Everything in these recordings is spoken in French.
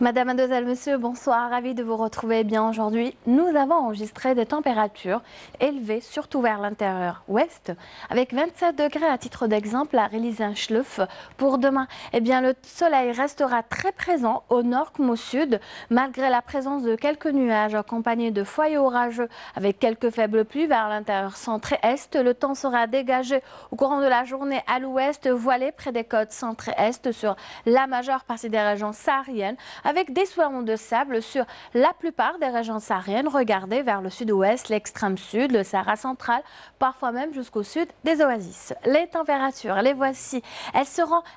Madame, mademoiselle, monsieur, bonsoir. Ravi de vous retrouver bien aujourd'hui. Nous avons enregistré des températures élevées, surtout vers l'intérieur ouest, avec 27 degrés à titre d'exemple à Rélisin-Schleuf. Pour demain, eh bien, le soleil restera très présent au nord comme au sud, malgré la présence de quelques nuages accompagnés de foyers orageux avec quelques faibles pluies vers l'intérieur centre et est. Le temps sera dégagé au courant de la journée à l'ouest, voilé près des côtes centre et est sur la majeure partie des régions sahariennes avec des soirons de sable sur la plupart des régions sahariennes. Regardez vers le sud-ouest, l'extrême sud, le Sahara central, parfois même jusqu'au sud des oasis. Les températures, les voici. Elles,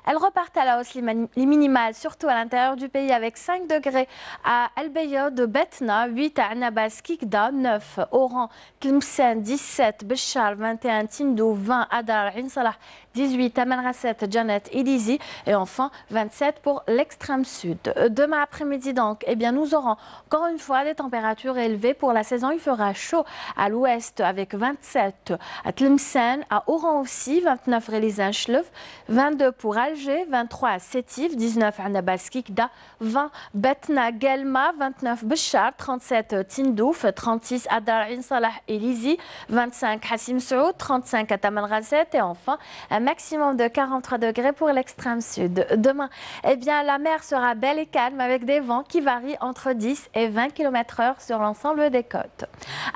elles repartent à la hausse les minimales, surtout à l'intérieur du pays, avec 5 degrés à El de Betna, 8 à Annabas, Kikda, 9 Oran, Tlemcen, 17 Béchar, 21 Tindou, 20 Adar, Insalah, 18 à Manrasset, Janet, Elizi et enfin 27 pour l'extrême sud. Demain après-midi donc, eh bien, nous aurons encore une fois des températures élevées pour la saison. Il fera chaud à l'ouest avec 27 à Tlemcen, à Oran aussi, 29 à Schleuf, 22 pour Alger, 23 à Sétif, 19 à Nabaskikda, 20 Betna Gelma, 29 Béchar, 37 Tindouf, 36 à Dar Salah et Lizi, 25 Hassim Saoud, 35 à Tamanrazet et enfin un maximum de 43 degrés pour l'extrême sud. Demain, eh bien, la mer sera belle et calme avec des vents qui varient entre 10 et 20 km/h sur l'ensemble des côtes.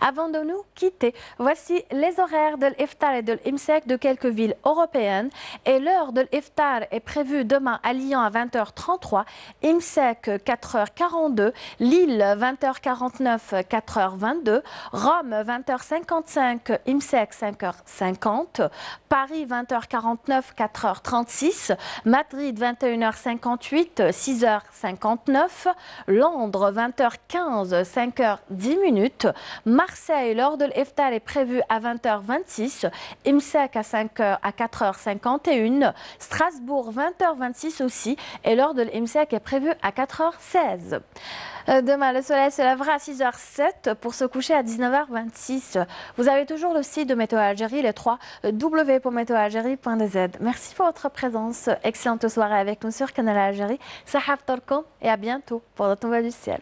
Avant de nous quitter, voici les horaires de l'Iftar et de l'Imsek de quelques villes européennes. Et l'heure de l'Iftar est prévue demain à Lyon à 20h33, Imsek 4h42, Lille 20h49, 4h22, Rome 20h55, Imsek 5h50, Paris 20h49, 4h36, Madrid 21h58, 6h59, Londres 20h15, 5h10 minutes, Marseille l'heure de l'Eftal est prévue à 20h26, Imsec à 5h à 4h51, Strasbourg 20h26 aussi et l'heure de l'Imsec est prévue à 4h16. Euh, demain, le soleil se lèvera à 6h07 pour se coucher à 19h26. Vous avez toujours le site de Météo Algérie, les 3 Merci pour votre présence. Excellente soirée avec nous sur Canal Algérie. Sahaf Torkom et à bientôt pour notre nouvelle du ciel.